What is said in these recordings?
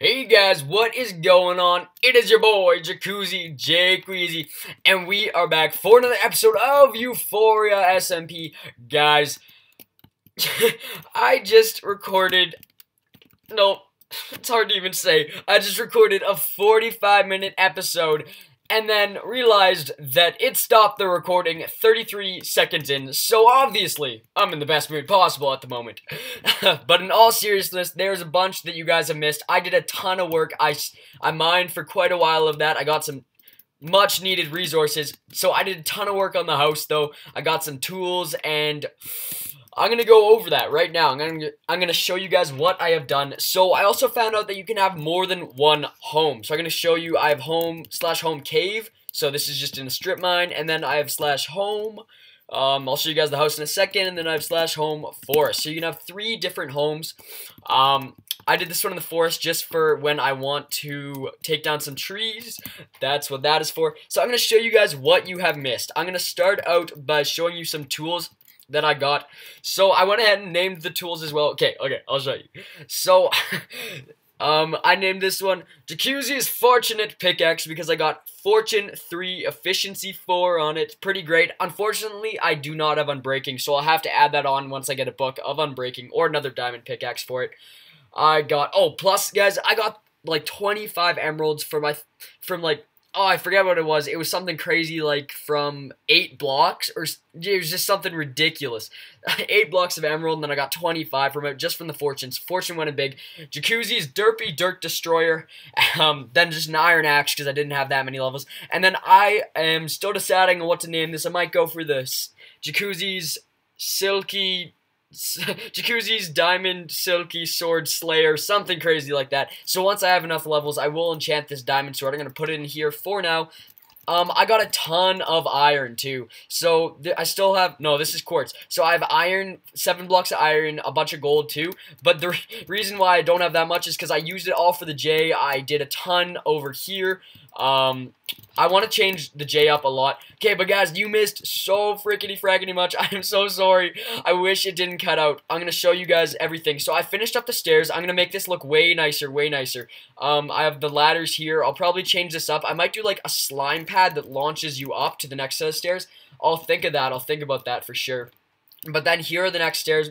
Hey guys, what is going on? It is your boy, Jacuzzi J and we are back for another episode of Euphoria SMP. Guys, I just recorded, no, it's hard to even say, I just recorded a 45 minute episode and then realized that it stopped the recording 33 seconds in, so obviously, I'm in the best mood possible at the moment. but in all seriousness, there's a bunch that you guys have missed. I did a ton of work. I, I mined for quite a while of that. I got some much needed resources. So I did a ton of work on the house, though. I got some tools, and I'm gonna go over that right now. I'm gonna I'm gonna show you guys what I have done. So I also found out that you can have more than one home. So I'm gonna show you. I have home slash home cave. So this is just in a strip mine, and then I have slash home. Um, I'll show you guys the house in a second, and then I have slash home forest. So you can have three different homes. Um, I did this one in the forest just for when I want to take down some trees. That's what that is for. So I'm going to show you guys what you have missed. I'm going to start out by showing you some tools that I got. So I went ahead and named the tools as well. Okay, okay, I'll show you. So, um, I named this one Jacuzzi's Fortunate Pickaxe because I got Fortune 3, Efficiency 4 on it. Pretty great. Unfortunately, I do not have Unbreaking, so I'll have to add that on once I get a book of Unbreaking or another Diamond Pickaxe for it. I got, oh, plus, guys, I got like 25 emeralds for my, from like oh, I forget what it was. It was something crazy like from eight blocks, or it was just something ridiculous. eight blocks of emerald, and then I got 25 from it just from the fortunes. Fortune went in big. Jacuzzi's Derpy Dirt Destroyer, um, then just an Iron Axe because I didn't have that many levels. And then I am still deciding on what to name this. I might go for this Jacuzzi's Silky Jacuzzi's Diamond Silky Sword Slayer, something crazy like that. So once I have enough levels, I will enchant this Diamond Sword. I'm going to put it in here for now. Um, I got a ton of iron, too. So, I still have... No, this is quartz. So, I have iron, seven blocks of iron, a bunch of gold, too. But the re reason why I don't have that much is because I used it all for the J. I did a ton over here. Um, I want to change the J up a lot. Okay, but guys, you missed so freaking fraggity much. I am so sorry. I wish it didn't cut out. I'm going to show you guys everything. So I finished up the stairs. I'm going to make this look way nicer, way nicer. Um, I have the ladders here. I'll probably change this up. I might do like a slime pad that launches you up to the next set of stairs. I'll think of that. I'll think about that for sure. But then here are the next stairs.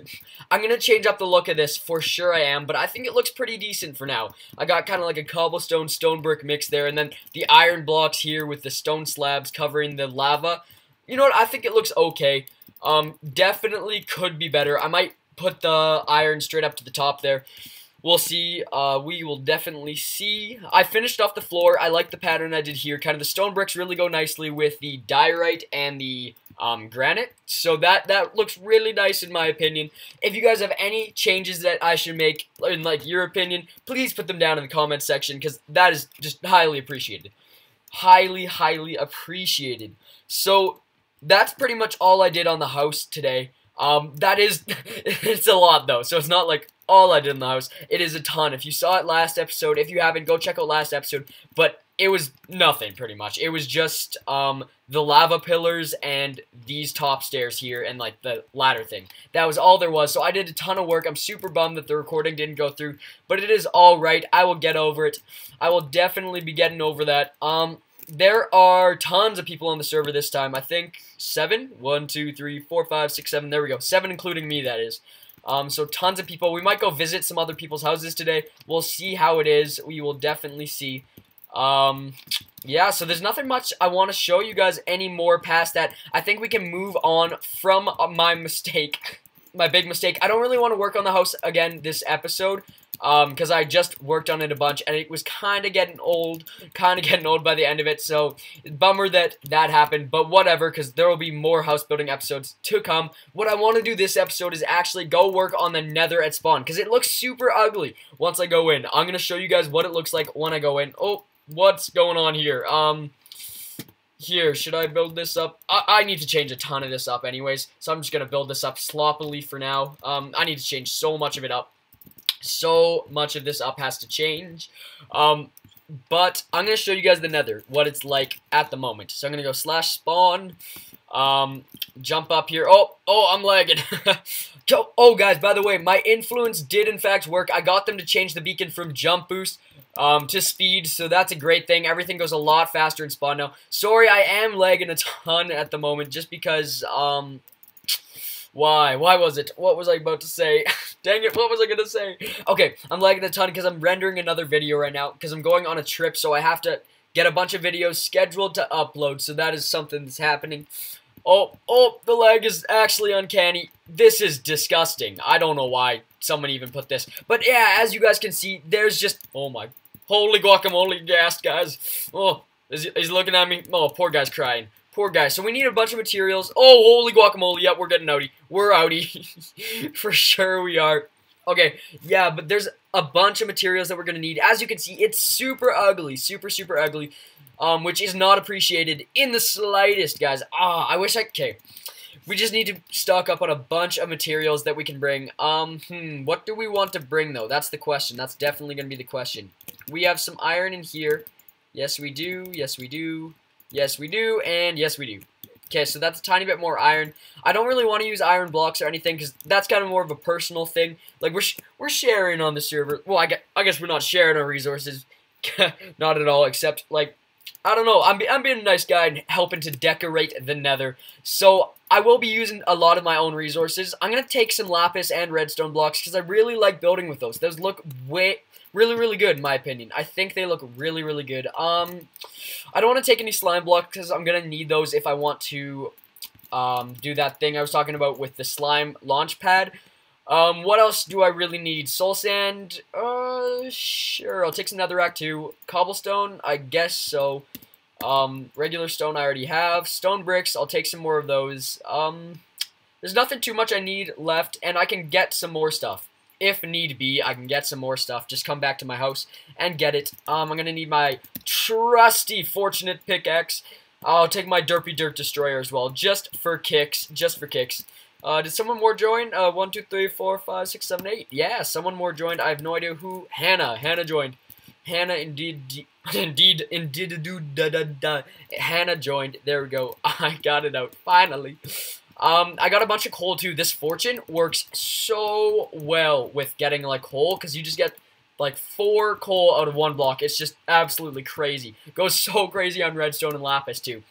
I'm going to change up the look of this, for sure I am, but I think it looks pretty decent for now. I got kind of like a cobblestone stone brick mix there, and then the iron blocks here with the stone slabs covering the lava. You know what, I think it looks okay. Um, definitely could be better. I might put the iron straight up to the top there. We'll see. Uh, we will definitely see. I finished off the floor. I like the pattern I did here. Kind of the stone bricks really go nicely with the diorite and the um, granite. So that that looks really nice in my opinion. If you guys have any changes that I should make in like your opinion, please put them down in the comment section because that is just highly appreciated. Highly, highly appreciated. So that's pretty much all I did on the house today. Um, that is, it's a lot though, so it's not like all I did in the house. It is a ton. If you saw it last episode, if you haven't, go check out last episode. But it was nothing, pretty much. It was just um, the lava pillars and these top stairs here and, like, the ladder thing. That was all there was. So I did a ton of work. I'm super bummed that the recording didn't go through. But it is all right. I will get over it. I will definitely be getting over that. Um, there are tons of people on the server this time. I think seven. One, two, three, four, five, six, seven. There we go. Seven including me, that is. Um, so tons of people. We might go visit some other people's houses today. We'll see how it is. We will definitely see. Um, yeah, so there's nothing much I want to show you guys anymore past that. I think we can move on from uh, my mistake, my big mistake. I don't really want to work on the house again this episode because um, I just worked on it a bunch, and it was kind of getting old, kind of getting old by the end of it, so bummer that that happened, but whatever, because there will be more house building episodes to come. What I want to do this episode is actually go work on the nether at spawn, because it looks super ugly once I go in. I'm going to show you guys what it looks like when I go in. Oh, what's going on here? Um... Here, should I build this up? I, I, need to change a ton of this up anyways, so I'm just going to build this up sloppily for now. Um, I need to change so much of it up so much of this up has to change. Um, but I'm going to show you guys the nether, what it's like at the moment. So I'm going to go slash spawn, um, jump up here. Oh, oh, I'm lagging. Oh, guys, by the way, my influence did in fact work. I got them to change the beacon from jump boost um, to speed, so that's a great thing. Everything goes a lot faster in spawn now. Sorry, I am lagging a ton at the moment, just because, um, why? Why was it? What was I about to say? Dang it, what was I to say? Okay, I'm lagging a ton because I'm rendering another video right now, because I'm going on a trip, so I have to get a bunch of videos scheduled to upload, so that is something that's happening. Oh, oh, the lag is actually uncanny. This is disgusting. I don't know why someone even put this. But yeah, as you guys can see, there's just, oh my Holy guacamole ghast, guys. Oh, is he, he's looking at me. Oh, poor guy's crying. Poor guy. So we need a bunch of materials. Oh, holy guacamole. Yep, we're getting outie. We're outie. For sure we are. Okay, yeah, but there's a bunch of materials that we're going to need. As you can see, it's super ugly. Super, super ugly. Um, which is not appreciated in the slightest, guys. Ah, I wish I... Okay. We just need to stock up on a bunch of materials that we can bring. Um, hmm, what do we want to bring, though? That's the question. That's definitely going to be the question. We have some iron in here. Yes, we do. Yes, we do. Yes, we do. And yes, we do. Okay, so that's a tiny bit more iron. I don't really want to use iron blocks or anything because that's kind of more of a personal thing. Like, we're, sh we're sharing on the server. Well, I guess, I guess we're not sharing our resources. not at all, except, like, I don't know. I'm, I'm being a nice guy and helping to decorate the nether. So I will be using a lot of my own resources. I'm going to take some lapis and redstone blocks because I really like building with those. Those look way, really, really good in my opinion. I think they look really, really good. Um, I don't want to take any slime blocks because I'm going to need those if I want to um, do that thing I was talking about with the slime launch pad. Um, what else do I really need? Soul sand? Uh, sure. I'll take some netherrack too. Cobblestone? I guess so. Um, regular stone I already have. Stone bricks, I'll take some more of those. Um, there's nothing too much I need left, and I can get some more stuff. If need be, I can get some more stuff. Just come back to my house and get it. Um, I'm going to need my trusty Fortunate Pickaxe. I'll take my Derpy Dirt Destroyer as well, just for kicks. Just for kicks. Uh, did someone more join? Uh, one, two, three, four, five, six, seven, eight. Yeah, someone more joined. I have no idea who. Hannah. Hannah joined. Hannah indeed, indeed, indeed, do da da da. Hannah joined. There we go. I got it out finally. Um, I got a bunch of coal too. This fortune works so well with getting like coal because you just get like four coal out of one block. It's just absolutely crazy. Goes so crazy on redstone and lapis too.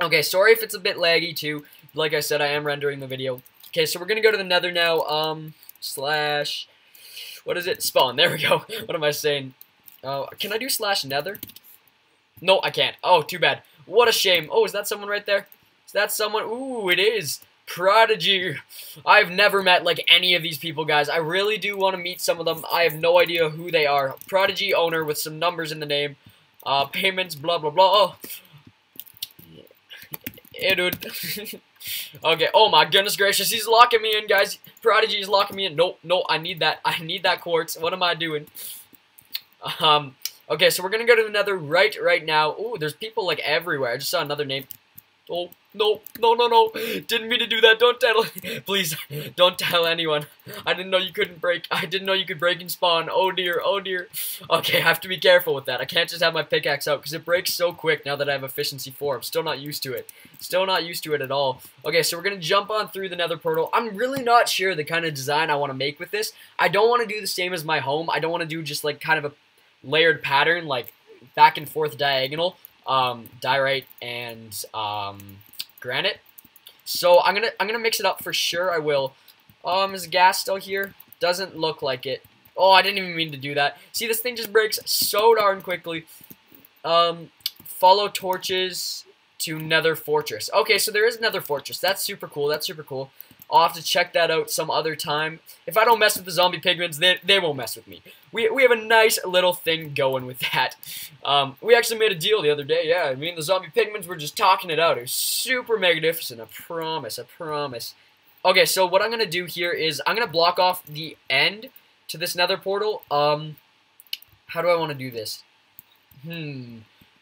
Okay, sorry if it's a bit laggy too. Like I said, I am rendering the video. Okay, so we're gonna go to the nether now. Um, slash, what is it? Spawn. There we go. what am I saying? Uh, can I do slash nether? No, I can't. Oh, too bad. What a shame. Oh, is that someone right there? Is that someone? Ooh, it is. Prodigy. I've never met, like, any of these people, guys. I really do want to meet some of them. I have no idea who they are. Prodigy owner with some numbers in the name. Uh, payments, blah, blah, blah. Oh, Hey, dude. okay, oh my goodness gracious, he's locking me in, guys. Prodigy is locking me in. Nope, no, I need that. I need that quartz. What am I doing? Um, okay, so we're gonna go to the nether right, right now. Ooh, there's people, like, everywhere. I just saw another name. Oh, no, no, no, no. Didn't mean to do that. Don't tell. Please, don't tell anyone. I didn't know you couldn't break. I didn't know you could break and spawn. Oh, dear. Oh, dear. Okay, I have to be careful with that. I can't just have my pickaxe out because it breaks so quick now that I have efficiency 4. I'm still not used to it. Still not used to it at all. Okay, so we're going to jump on through the nether portal. I'm really not sure the kind of design I want to make with this. I don't want to do the same as my home. I don't want to do just like kind of a layered pattern, like back and forth diagonal um, diorite and um, granite. So I'm gonna I'm gonna mix it up for sure. I will. Um, is ghast still here? Doesn't look like it. Oh, I didn't even mean to do that. See, this thing just breaks so darn quickly. Um, follow torches to Nether Fortress. Okay, so there is Nether Fortress. That's super cool. That's super cool. I'll have to check that out some other time. If I don't mess with the zombie pigmen, they, they won't mess with me. We, we have a nice little thing going with that. Um, we actually made a deal the other day, yeah. I mean, the zombie pigmen were just talking it out. It was super magnificent, I promise, I promise. Okay, so what I'm going to do here is I'm going to block off the end to this nether portal. Um, how do I want to do this? Hmm.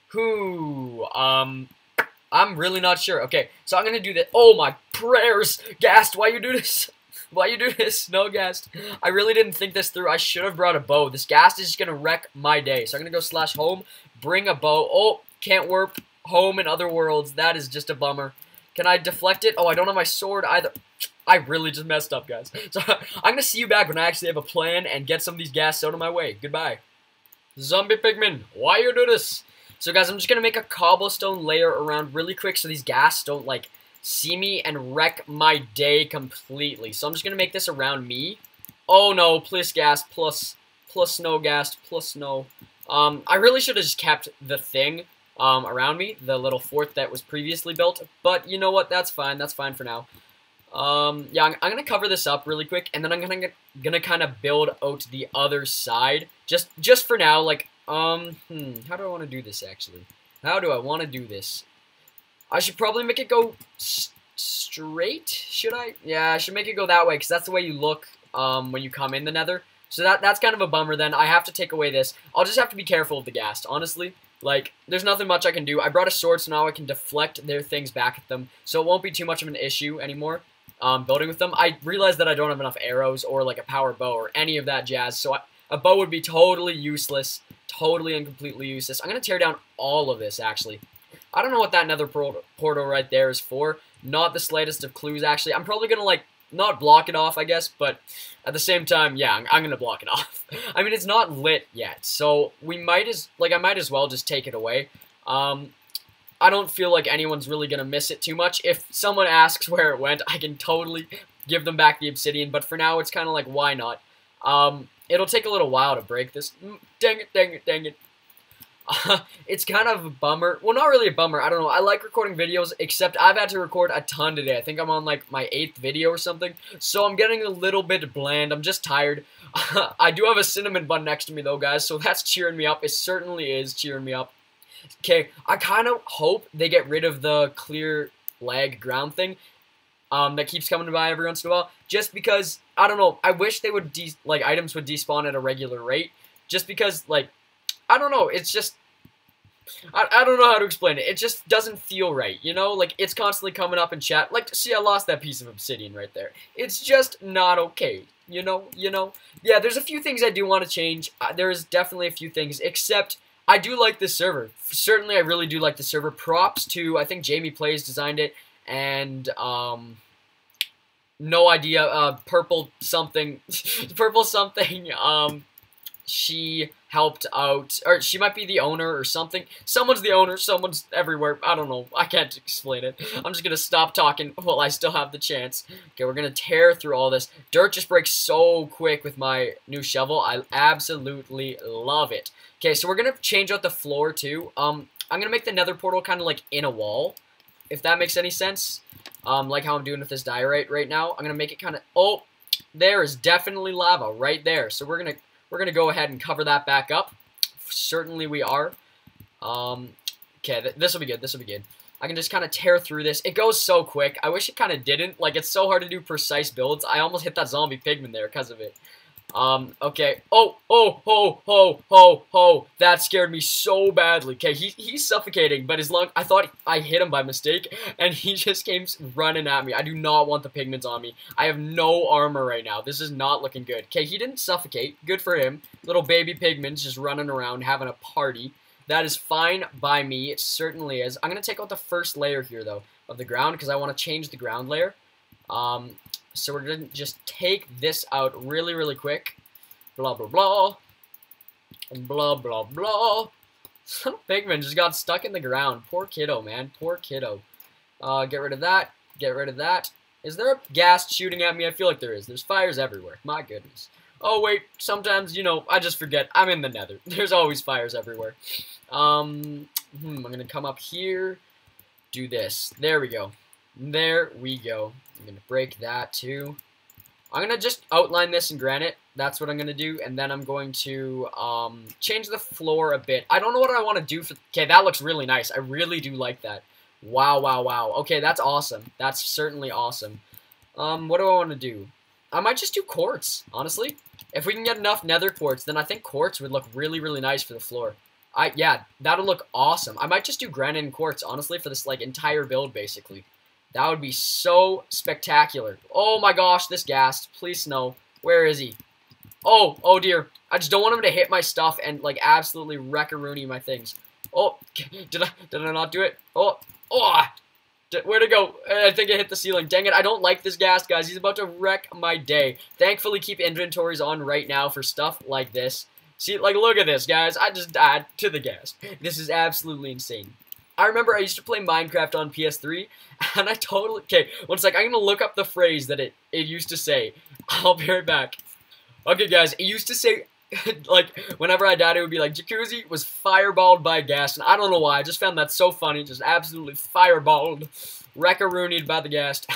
Who? Um, I'm really not sure. Okay, so I'm gonna do that. Oh my prayers, Ghast, why you do this? Why you do this? No, Ghast. I really didn't think this through. I should have brought a bow. This Ghast is just gonna wreck my day. So I'm gonna go slash home, bring a bow. Oh, can't warp home in other worlds. That is just a bummer. Can I deflect it? Oh, I don't have my sword either. I really just messed up, guys. So I'm gonna see you back when I actually have a plan and get some of these ghast out of my way. Goodbye. Zombie pigmen, why you do this? So guys, I'm just gonna make a cobblestone layer around really quick so these ghast don't like see me and wreck my day completely. So I'm just gonna make this around me. Oh no, plus ghast, plus plus snow ghast, plus no. Um, I really should have just kept the thing um, around me, the little fort that was previously built. But you know what? That's fine. That's fine for now. Um, yeah, I'm, I'm, gonna cover this up really quick, and then I'm gonna gonna kind of build out the other side. Just just for now, like, um, hmm, how do I want to do this actually? How do I want to do this? I should probably make it go straight. Should I? Yeah, I should make it go that way because that's the way you look um when you come in the Nether. So that that's kind of a bummer. Then I have to take away this. I'll just have to be careful of the ghast, honestly. Like, there's nothing much I can do. I brought a sword, so now I can deflect their things back at them. So it won't be too much of an issue anymore um, building with them. I realize that I don't have enough arrows or like a power bow or any of that jazz, so I, a bow would be totally useless, totally and completely useless. I'm going to tear down all of this, actually. I don't know what that nether portal right there is for. Not the slightest of clues, actually. I'm probably going to, like, not block it off, I guess, but at the same time, yeah, I'm, I'm going to block it off. I mean, it's not lit yet, so we might as, like, I might as well just take it away. Um, I don't feel like anyone's really going to miss it too much. If someone asks where it went, I can totally give them back the obsidian, but for now, it's kind of like, why not? Um, it'll take a little while to break this. Mm, dang it, dang it, dang it. Uh, it's kind of a bummer. Well, not really a bummer. I don't know. I like recording videos, except I've had to record a ton today. I think I'm on, like, my eighth video or something, so I'm getting a little bit bland. I'm just tired. I do have a cinnamon bun next to me, though, guys, so that's cheering me up. It certainly is cheering me up. Okay, I kind of hope they get rid of the clear lag ground thing um, that keeps coming by every once in a while. Just because, I don't know, I wish they would, like, items would despawn at a regular rate. Just because, like, I don't know, it's just, I, I don't know how to explain it. It just doesn't feel right, you know? Like, it's constantly coming up in chat. Like, see, I lost that piece of obsidian right there. It's just not okay, you know? You know? Yeah, there's a few things I do want to change. Uh, there is definitely a few things, except I do like this server. Certainly, I really do like the server. Props to, I think Jamie Plays designed it, and, um, no idea, uh, Purple something, Purple something, um, she helped out, or she might be the owner or something. Someone's the owner, someone's everywhere. I don't know. I can't explain it. I'm just to stop talking while I still have the chance. Okay, we're to tear through all this. Dirt just breaks so quick with my new shovel. I absolutely love it. Okay, so we're to change out the floor too. Um, I'm to make the nether portal kind of like in a wall, if that makes any sense. Um, like how I'm doing with this diorite right now. I'm going to make it kind of... Oh, there is definitely lava right there. So we're going to we're to go ahead and cover that back up. Certainly we are. Um, okay, th this will be good. This will be good. I can just kind of tear through this. It goes so quick. I wish it kind of didn't. Like, it's so hard to do precise builds. I almost hit that zombie pigman there because of it. Um, okay. Oh, oh, ho, ho, ho, ho. That scared me so badly. Okay, he, he's suffocating, but his lung, I thought I hit him by mistake, and he just came running at me. I do not want the pigmen on me. I have no armor right now. This is not looking good. Okay, he didn't suffocate. Good for him. Little baby pigmen just running around having a party. That is fine by me. It certainly is. I'm going to take out the first layer here, though, of the ground, because I want to change the ground layer. Um, so we're going to just take this out really, really quick. Blah, blah, blah. And blah, blah, blah. Pigman just got stuck in the ground. Poor kiddo, man. Poor kiddo. Uh, get rid of that. Get rid of that. Is there a ghast shooting at me? I feel like there is. There's fires everywhere. My goodness. Oh, wait. Sometimes, you know, I just forget. I'm in the nether. There's always fires everywhere. Um, hmm, I'm going to come up here. Do this. There we go. There we go. I'm going to break that too. I'm going to just outline this in granite. That's what I'm going to do. And then I'm going to um, change the floor a bit. I don't know what I want to do for... Okay, that looks really nice. I really do like that. Wow, wow, wow. Okay, that's awesome. That's certainly awesome. Um, what do I want to do? I might just do quartz, honestly. If we can get enough nether quartz, then I think quartz would look really, really nice for the floor. I Yeah, that'll look awesome. I might just do granite and quartz, honestly, for this like entire build, basically. That would be so spectacular. Oh my gosh, this ghast. Please snow. Where is he? Oh, oh dear. I just don't want him to hit my stuff and like absolutely wreck a Rooney my things. Oh, did I did I not do it? Oh, oh. Ah. Where to go? I think I hit the ceiling. Dang it, I don't like this ghast, guys. He's about to wreck my day. Thankfully, keep inventories on right now for stuff like this. See, like, look at this, guys. I just died to the ghast. This is absolutely insane. I remember I used to play Minecraft on PS3, and I totally... Okay, one sec. I'm to look up the phrase that it, it used to say. I'll be right back. Okay, guys, it used to say like, whenever I died, it would be like, Jacuzzi was fireballed by ghast, and I don't know why, I just found that so funny, just absolutely fireballed, wreckaroonied by the ghast.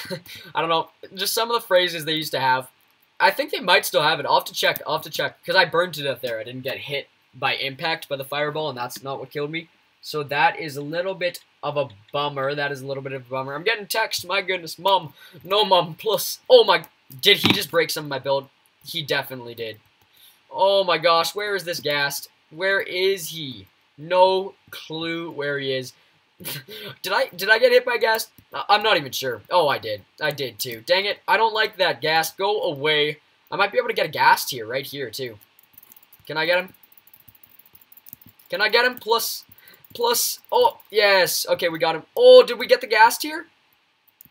I don't know, just some of the phrases they used to have. I think they might still have it, I'll have to check, I'll have to check, because I burned to death there, I didn't get hit by impact by the fireball, and that's not what killed me. So that is a little bit of a bummer, that is a little bit of a bummer. I'm getting text, my goodness, mom, no mom, plus, oh my, did he just break some of my build? He definitely did. Oh my gosh, where is this ghast? Where is he? No clue where he is. did I did I get hit by ghast? I'm not even sure. Oh, I did. I did too. Dang it. I don't like that ghast. Go away. I might be able to get a ghast here, right here too. Can I get him? Can I get him? Plus, plus, oh, yes. Okay, we got him. Oh, did we get the ghast here?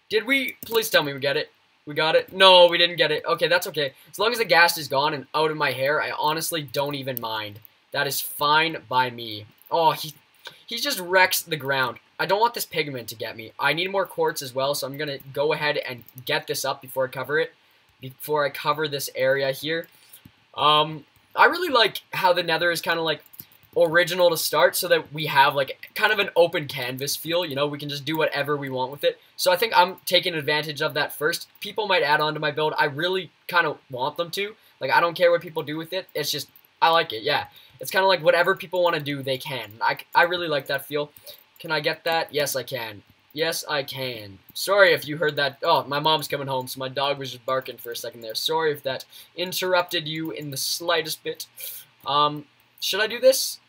Did we? Please tell me we get it. We got it? No, we didn't get it. Okay, that's okay. As long as the ghast is gone and out of my hair, I honestly don't even mind. That is fine by me. Oh, he, he just wrecks the ground. I don't want this pigman to get me. I need more quartz as well, so I'm going to go ahead and get this up before I cover it. Before I cover this area here. Um, I really like how the nether is kind of like original to start so that we have like kind of an open canvas feel, you know, we can just do whatever we want with it. So I think I'm taking advantage of that first. People might add on to my build. I really kind of want them to. Like I don't care what people do with it. It's just I like it. Yeah. It's kind of like whatever people want to do, they can. I I really like that feel. Can I get that? Yes, I can. Yes, I can. Sorry if you heard that. Oh, my mom's coming home, so my dog was just barking for a second there. Sorry if that interrupted you in the slightest bit. Um, should I do this?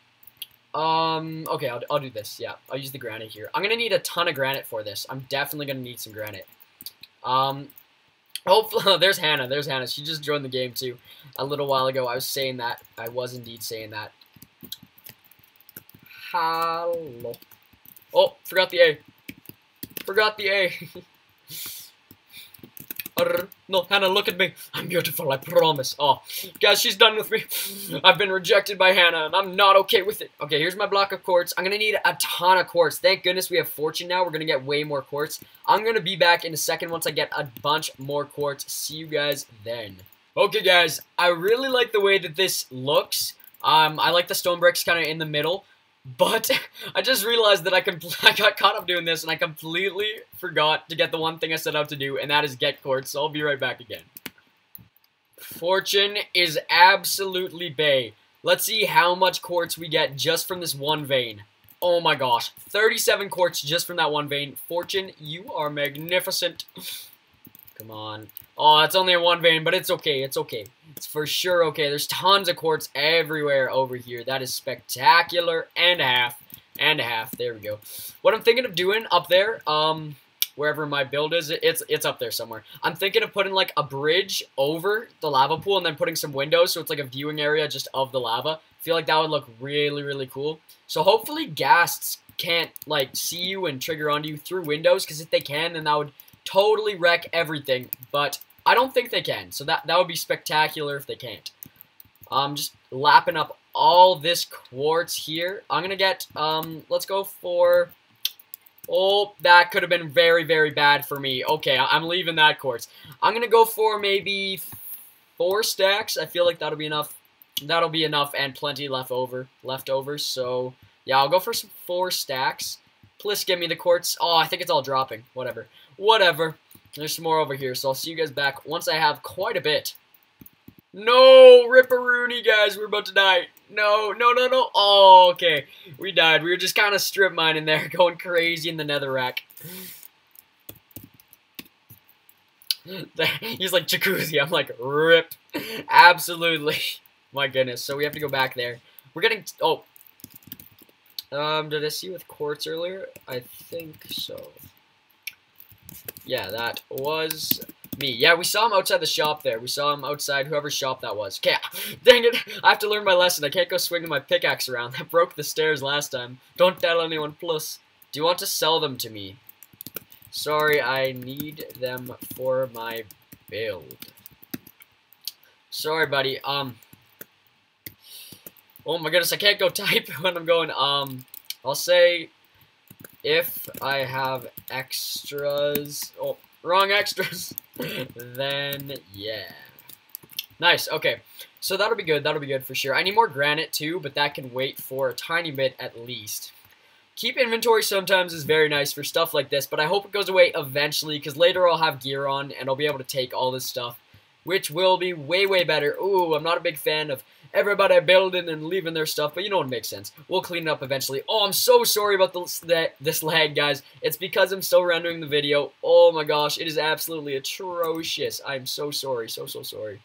Um, okay, I'll, I'll do this. Yeah, I'll use the granite here. I'm going to need a ton of granite for this. I'm definitely going to need some granite. Um, hopefully, there's Hannah. There's Hannah. She just joined the game, too. A little while ago, I was saying that. I was indeed saying that. Hello. Oh, forgot the A. Forgot the A. No, Hannah, look at me. I'm beautiful, I promise. Oh, guys, she's done with me. I've been rejected by Hannah, and I'm not okay with it. Okay, here's my block of quartz. I'm going to need a ton of quartz. Thank goodness we have fortune now. We're going to get way more quartz. I'm going to be back in a second once I get a bunch more quartz. See you guys then. Okay, guys, I really like the way that this looks. Um, I like the stone bricks kind of in the middle. But I just realized that I, I got caught up doing this and I completely forgot to get the one thing I set out to do, and that is get quartz, so I'll be right back again. Fortune is absolutely bay. Let's see how much quartz we get just from this one vein. Oh my gosh, 37 quartz just from that one vein. Fortune, you are magnificent. Come on. Oh, it's only a one vein, but it's okay. It's okay. It's for sure okay. There's tons of quartz everywhere over here. That is spectacular. And a half. And a half. There we go. What I'm thinking of doing up there, um, wherever my build is, it's it's up there somewhere. I'm thinking of putting like a bridge over the lava pool and then putting some windows so it's like a viewing area just of the lava. I feel like that would look really, really cool. So hopefully ghasts can't like see you and trigger onto you through windows because if they can, then that would totally wreck everything. But I don't think they can, so that, that would be spectacular if they can't. I'm um, just lapping up all this quartz here. I'm going to get, um, let's go for, oh, that could have been very, very bad for me. Okay, I'm leaving that quartz. I'm going to go for maybe four stacks. I feel like that'll be enough. That'll be enough and plenty left over, left over. So, yeah, I'll go for some four stacks. Please give me the quartz. Oh, I think it's all dropping. Whatever. Whatever. There's some more over here, so I'll see you guys back once I have quite a bit. No, Ripperoonie, guys, we're about to die. No, no, no, no. Oh, okay. We died. We were just kind of strip mining there, going crazy in the netherrack. He's like, jacuzzi. I'm like, rip. Absolutely. My goodness. So we have to go back there. We're getting... Oh. Um, did I see with quartz earlier? I think so. Yeah, that was me. Yeah, we saw him outside the shop there. We saw him outside whoever's shop that was. Okay, dang it. I have to learn my lesson. I can't go swinging my pickaxe around. That broke the stairs last time. Don't tell anyone. Plus, do you want to sell them to me? Sorry, I need them for my build. Sorry, buddy. Um. Oh my goodness, I can't go type when I'm going. Um, I'll say if I have extras. Oh, wrong extras. then yeah. Nice. Okay. So that'll be good. That'll be good for sure. I need more granite too, but that can wait for a tiny bit at least. Keep inventory sometimes is very nice for stuff like this, but I hope it goes away eventually because later I'll have gear on and I'll be able to take all this stuff, which will be way, way better. Ooh, I'm not a big fan of everybody building and leaving their stuff, but you know what makes sense. We'll clean it up eventually. Oh, I'm so sorry about this, that, this lag, guys. It's because I'm still rendering the video. Oh my gosh, it is absolutely atrocious. I'm so sorry, so, so sorry.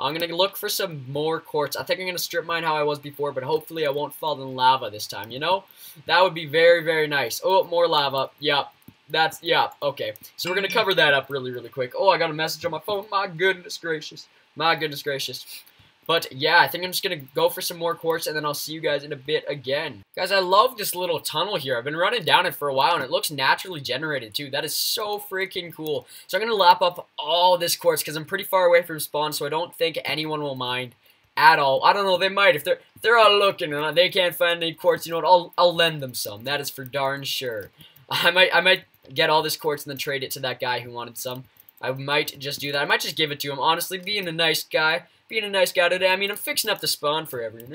I'm going to look for some more quartz. I think I'm going to strip mine how I was before, but hopefully I won't fall in lava this time, you know? That would be very, very nice. Oh, more lava. Yep. That's, yeah, okay. So we're going to cover that up really, really quick. Oh, I got a message on my phone. My goodness gracious. My goodness gracious. But yeah, I think I'm just going to go for some more quartz and then I'll see you guys in a bit again. Guys, I love this little tunnel here. I've been running down it for a while and it looks naturally generated too. That is so freaking cool. So I'm going to lap up all this quartz because I'm pretty far away from spawn so I don't think anyone will mind at all. I don't know, they might. If they're they're all looking and they can't find any quartz, you know what, I'll, I'll lend them some. That is for darn sure. I might, I might get all this quartz and then trade it to that guy who wanted some. I might just do that. I might just give it to him. Honestly, being a nice guy, being a nice guy today. I mean, I'm fixing up the spawn for everyone.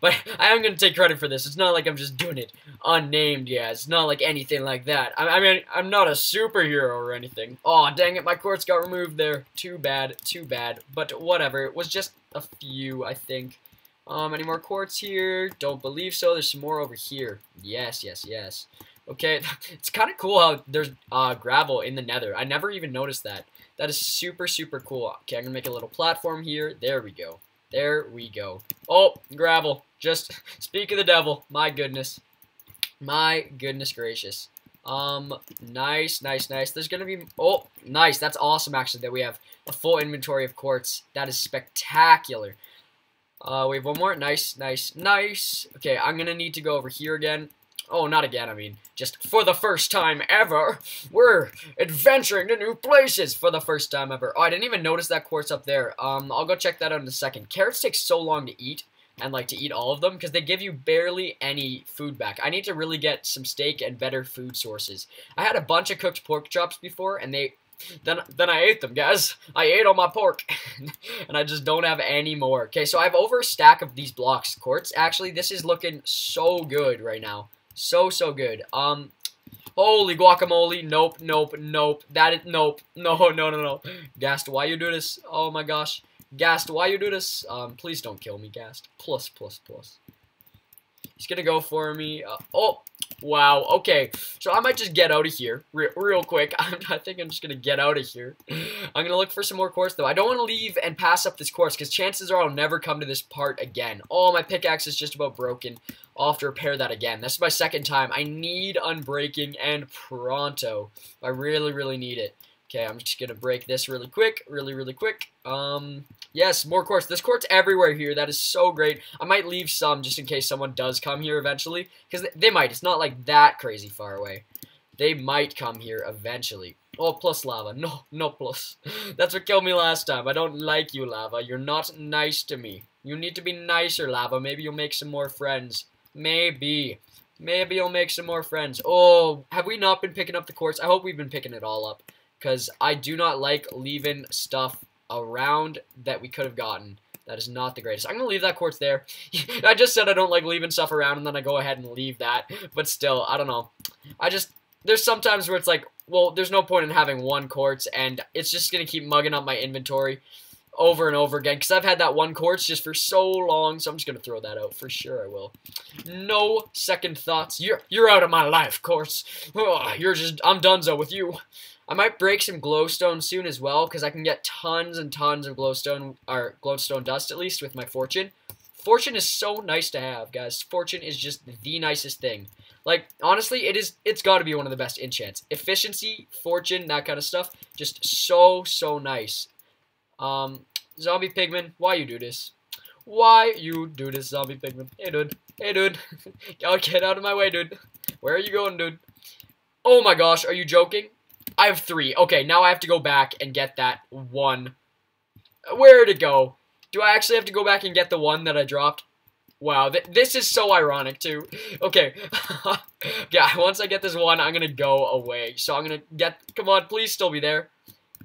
But I am going to take credit for this. It's not like I'm just doing it unnamed, yeah. It's not like anything like that. I, I mean, I'm not a superhero or anything. Oh, dang it, my quartz got removed there. Too bad, too bad. But whatever, it was just a few, I think. Um, any more quartz here? Don't believe so. There's some more over here. Yes, yes, yes. Okay, it's kind of cool how there's uh, gravel in the nether. I never even noticed that. That is super, super cool. Okay, I'm going to make a little platform here. There we go. There we go. Oh, gravel. Just speak of the devil. My goodness. My goodness gracious. Um, nice, nice, nice. There's to be... Oh, nice. That's awesome, actually, that we have a full inventory of quartz. That is spectacular. Uh, we have one more. Nice, nice, nice. Okay, I'm to need to go over here again. Oh, not again, I mean, just for the first time ever, we're adventuring to new places for the first time ever. Oh, I didn't even notice that quartz up there. Um, I'll go check that out in a second. Carrots take so long to eat, and like to eat all of them, because they give you barely any food back. I need to really get some steak and better food sources. I had a bunch of cooked pork chops before, and they then then I ate them, guys. I ate all my pork, and I just don't have any more. Okay, so I have over a stack of these blocks quartz. Actually, this is looking so good right now. So, so good. Um, holy guacamole. Nope, nope, nope. That is, nope. No, no, no, no. Ghast, why you do this? Oh my gosh. Ghast, why you do this? Um, please don't kill me, Ghast. Plus, plus, plus. He's gonna go for me. Uh, oh, wow. Okay, so I might just get out of here re real quick. i think I'm just gonna get out of here. I'm gonna look for some more quartz though. I don't want to leave and pass up this quartz because chances are I'll never come to this part again. Oh, my pickaxe is just about broken. I'll have to repair that again. This is my second time. I need unbreaking and pronto. I really, really need it. Okay, I'm just gonna break this really quick, really, really quick. Um, yes, more quartz. This quartz everywhere here. That is so great. I might leave some just in case someone does come here eventually, because they might. It's not like that crazy far away. They might come here eventually. Oh, plus lava. No, no plus. That's what killed me last time. I don't like you, lava. You're not nice to me. You need to be nicer, lava. Maybe you'll make some more friends. Maybe. Maybe you'll make some more friends. Oh, have we not been picking up the quartz? I hope we've been picking it all up because I do not like leaving stuff around that we could have gotten. That is not the greatest. I'm going to leave that quartz there. I just said I don't like leaving stuff around, and then I go ahead and leave that. But still, I don't know. I just, there's sometimes where it's like, well, there's no point in having one quartz, and it's just going to keep mugging up my inventory over and over again, because I've had that one quartz just for so long, so I'm just going to throw that out. For sure I will. No second thoughts. You're, you're out of my life, quartz. Oh, you're just, I'm donezo with you. I might break some glowstone soon as well, because I can get tons and tons of glowstone, or glowstone dust at least, with my fortune. Fortune is so nice to have, guys. Fortune is just the nicest thing. Like, honestly, it is, it's got to be one of the best enchants. Efficiency, fortune, that kind of stuff, just so, so nice. Um, zombie pigman, why you do this? Why you do this, zombie pigman? Hey, dude. Hey, dude. get out of my way, dude. Where are you going, dude? Oh my gosh, are you joking? I have three. Okay, now I have to go back and get that one. Where did it go? Do I actually have to go back and get the one that I dropped? Wow, th this is so ironic, too. Okay. yeah, once I get this one, I'm gonna go away. So I'm gonna get... Come on, please still be there.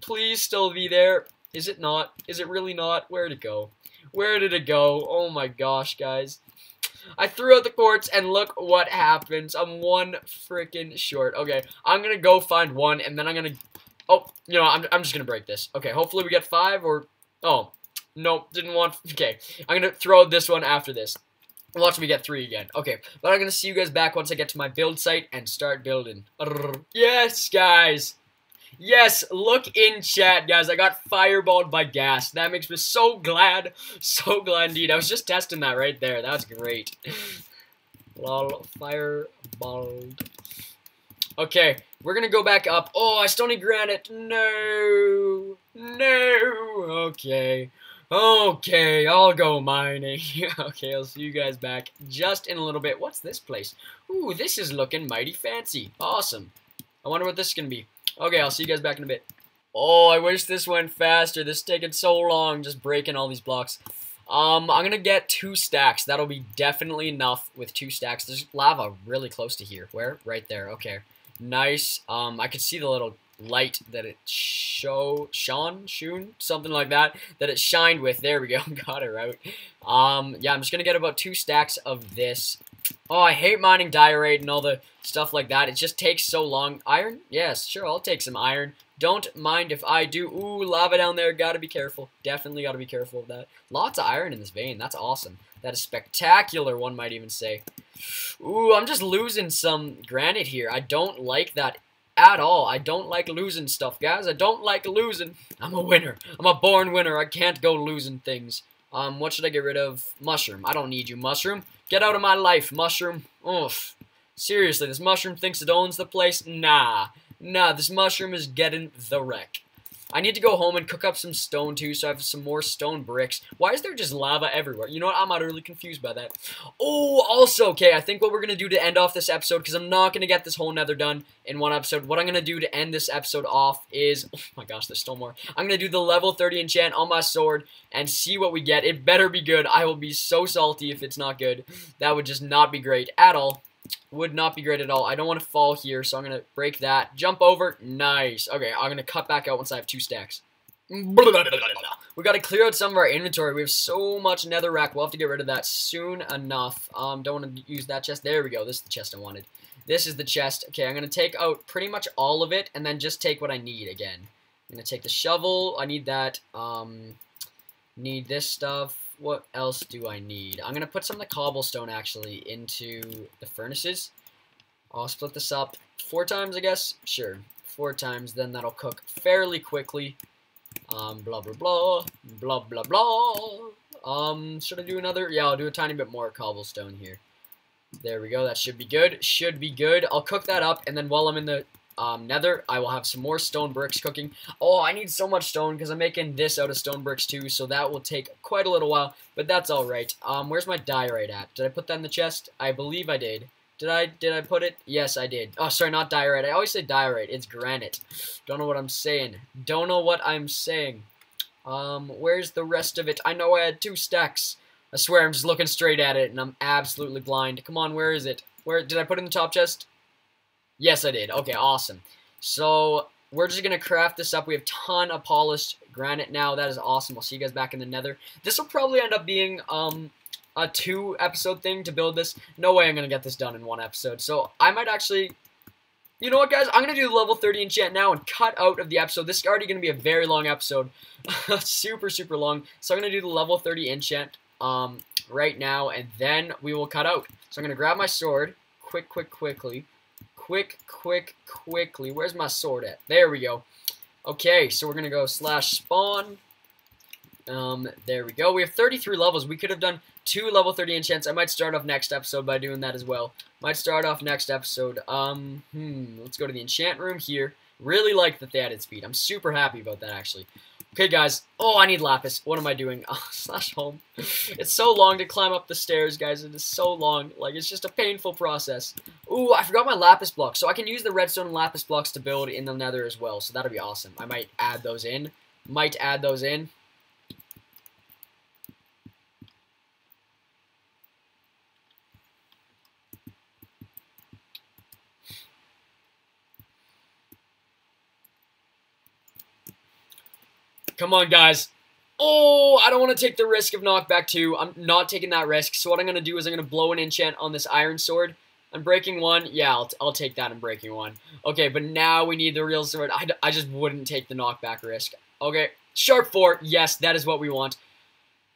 Please still be there. Is it not? Is it really not? Where did it go? Where did it go? Oh my gosh, guys. I threw out the quartz, and look what happens. I'm one freaking short. Okay, I'm gonna go find one, and then I'm gonna... Oh, you know, I'm, I'm just gonna break this. Okay, hopefully we get five, or... Oh, nope, didn't want... Okay, I'm gonna throw this one after this. Watch me get three again. Okay, but I'm gonna see you guys back once I get to my build site and start building. Yes, guys! Yes, look in chat, guys. I got fireballed by ghast. That makes me so glad. So glad indeed. I was just testing that right there. That's great. Lol, fireballed. Okay, we're gonna go back up. Oh, I still need granite. No. No. Okay. Okay, I'll go mining. okay, I'll see you guys back just in a little bit. What's this place? Ooh, this is looking mighty fancy. Awesome. I wonder what this is to be. Okay, I'll see you guys back in a bit. Oh, I wish this went faster. This is taking so long just breaking all these blocks. Um, I'm gonna get two stacks. That'll be definitely enough with two stacks. There's lava really close to here. Where? Right there. Okay. Nice. Um, I could see the little light that it show shone shone something like that that it shined with there we go got it right um yeah i'm just gonna get about two stacks of this oh i hate mining diorite and all the stuff like that it just takes so long iron yes sure i'll take some iron don't mind if i do ooh lava down there gotta be careful definitely gotta be careful of that lots of iron in this vein that's awesome that is spectacular one might even say Ooh, I'm just losing some granite here. I don't like that at all. I don't like losing stuff, guys. I don't like losing. I'm a winner. I'm a born winner. I can't go losing things. Um, what should I get rid of? Mushroom. I don't need you, Mushroom. Get out of my life, Mushroom. Oof. Seriously, this Mushroom thinks it owns the place? Nah. Nah, this Mushroom is getting the wreck. I need to go home and cook up some stone too, so I have some more stone bricks. Why is there just lava everywhere? You know what? I'm utterly confused by that. Oh, also, okay, I think what we're going to do to end off this episode, because I'm not going to get this whole nether done in one episode, what I'm going to do to end this episode off is, oh my gosh, there's still more. I'm going to do the level 30 enchant on my sword and see what we get. It better be good. I will be so salty if it's not good. That would just not be great at all. Would not be great at all. I don't want to fall here, so I'm going to break that. Jump over. Nice. Okay, I'm going to cut back out once I have two stacks. We got to clear out some of our inventory. We have so much nether netherrack. We'll have to get rid of that soon enough. Um, don't want to use that chest. There we go. This is the chest I wanted. This is the chest. Okay, I'm going to take out pretty much all of it and then just take what I need again. I'm going to take the shovel. I need that. Um, need this stuff what else do I need? I'm going to put some of the cobblestone, actually, into the furnaces. I'll split this up four times, I guess. Sure, four times. Then that'll cook fairly quickly. Um, blah, blah, blah. Blah, blah, blah. Um, should I do another? Yeah, I'll do a tiny bit more cobblestone here. There we go. That should be good. Should be good. I'll cook that up, and then while I'm in the um, nether. I will have some more stone bricks cooking. Oh, I need so much stone because I'm making this out of stone bricks too, so that will take quite a little while, but that's alright. Um, where's my diorite at? Did I put that in the chest? I believe I did. Did I did I put it? Yes, I did. Oh, sorry, not diorite. I always say diorite. It's granite. Don't know what I'm saying. Don't know what I'm saying. Um, where's the rest of it? I know I had two stacks. I swear I'm just looking straight at it and I'm absolutely blind. Come on, where is it? Where did I put it in the top chest? Yes, I did. Okay, awesome. So we're just going to craft this up. We have ton of polished granite now. That is awesome. We'll see you guys back in the nether. This will probably end up being um, a two-episode thing to build this. No way I'm going to get this done in one episode. So I might actually... You know what, guys? I'm going to do the level 30 enchant now and cut out of the episode. This is already going to be a very long episode. super, super long. So I'm going to do the level 30 enchant um, right now, and then we will cut out. So I'm going to grab my sword quick, quick, quickly quick, quick, quickly. Where's my sword at? There we go. Okay, so we're going to go slash spawn. Um, there we go. We have 33 levels. We could have done two level 30 enchants. I might start off next episode by doing that as well. Might start off next episode. Um, hmm, let's go to the enchant room here. Really like that they added speed. I'm super happy about that, actually. Okay, guys. Oh, I need lapis. What am I doing? Oh, slash home. It's so long to climb up the stairs, guys. It is so long. Like, it's just a painful process. Ooh, I forgot my lapis blocks. So I can use the redstone and lapis blocks to build in the nether as well. So that'll be awesome. I might add those in. Might add those in. Come on, guys. Oh, I don't want to take the risk of knockback 2. I'm not taking that risk. So what I'm going to do is I'm going to blow an enchant on this iron sword. Unbreaking one. Yeah, I'll, I'll take that and breaking one. Okay, but now we need the real sword. I, I just wouldn't take the knockback risk. Okay, sharp 4. Yes, that is what we want.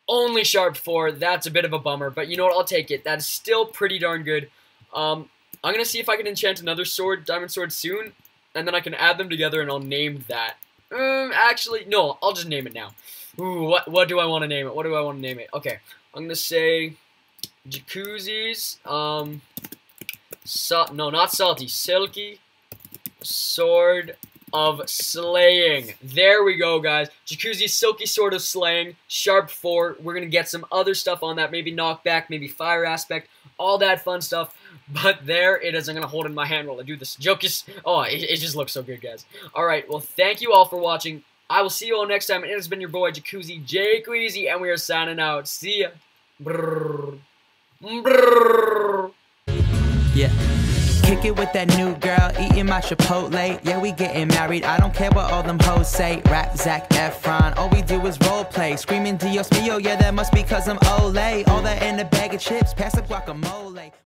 Only sharp 4. That's a bit of a bummer. But you know what? I'll take it. That is still pretty darn good. Um, I'm going to see if I can enchant another sword, diamond sword, soon. And then I can add them together and I'll name that. Um, actually, no, I'll just name it now. Ooh, what, what do I want to name it? What do I want to name it? Okay, I'm going to say jacuzzis, um, no, not salty, silky, sword of slaying. There we go, guys. Jacuzzi, silky sword of slaying, sharp 4. We're going to get some other stuff on that, maybe knockback, maybe fire aspect, all that fun stuff. But there it is. I'm going to hold in my hand while I do this. Joke is... Oh, it, it just looks so good, guys. Alright, well, thank you all for watching. I will see you all next time. It has been your boy, Jacuzzi J and we are signing out. See ya. Brrr. Brrr. Yeah. Kick it with that new girl, eating my Chipotle. Yeah, we getting married. I don't care what all them hoes say. Rap Zac Efron, all we do is role play. Screaming Dios mio, yeah, that must be cause I'm Olay. All that in a bag of chips, pass the guacamole.